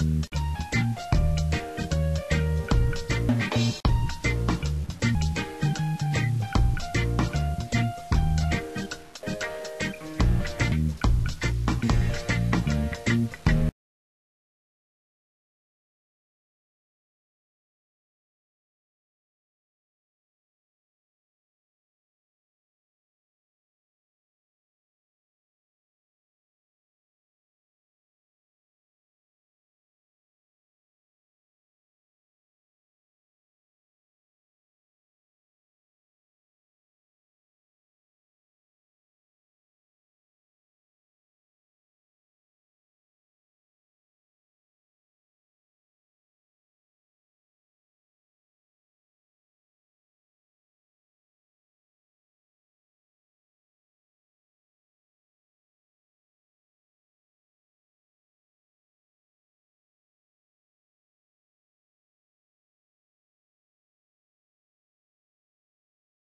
you